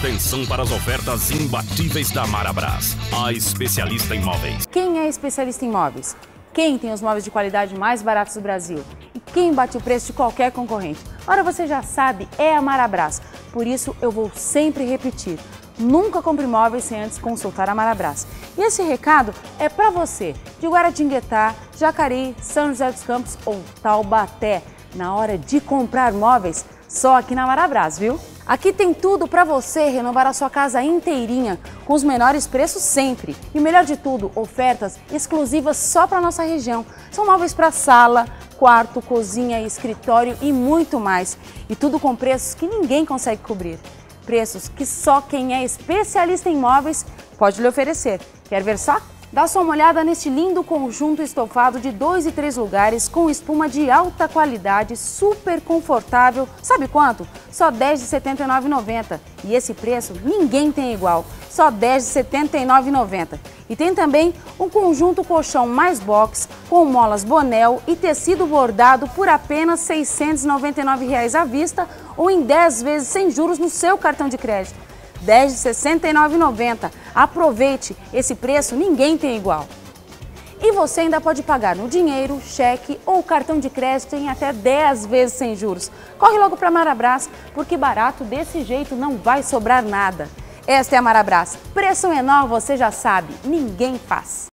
Atenção para as ofertas imbatíveis da Marabras, a especialista em móveis. Quem é especialista em móveis? Quem tem os móveis de qualidade mais baratos do Brasil? E quem bate o preço de qualquer concorrente? Ora, você já sabe, é a Marabras. Por isso, eu vou sempre repetir. Nunca compre móveis sem antes consultar a Marabras. E esse recado é para você de Guaratinguetá, Jacareí, São José dos Campos ou Taubaté. Na hora de comprar móveis, só aqui na Marabras, viu? Aqui tem tudo para você renovar a sua casa inteirinha com os menores preços sempre. E melhor de tudo, ofertas exclusivas só para nossa região. São móveis para sala, quarto, cozinha, escritório e muito mais. E tudo com preços que ninguém consegue cobrir. Preços que só quem é especialista em móveis pode lhe oferecer. Quer ver só? Dá só uma olhada neste lindo conjunto estofado de dois e três lugares com espuma de alta qualidade, super confortável. Sabe quanto? Só R$ 10,79,90. E esse preço ninguém tem igual. Só R$ 10,79,90. E tem também um conjunto colchão mais box com molas Bonel e tecido bordado por apenas R$ 699,00 à vista ou em 10 vezes sem juros no seu cartão de crédito. 10 de R$ 69,90. Aproveite, esse preço ninguém tem igual. E você ainda pode pagar no dinheiro, cheque ou cartão de crédito em até 10 vezes sem juros. Corre logo para Marabras, porque barato desse jeito não vai sobrar nada. Esta é a Marabras. Preço menor, você já sabe, ninguém faz.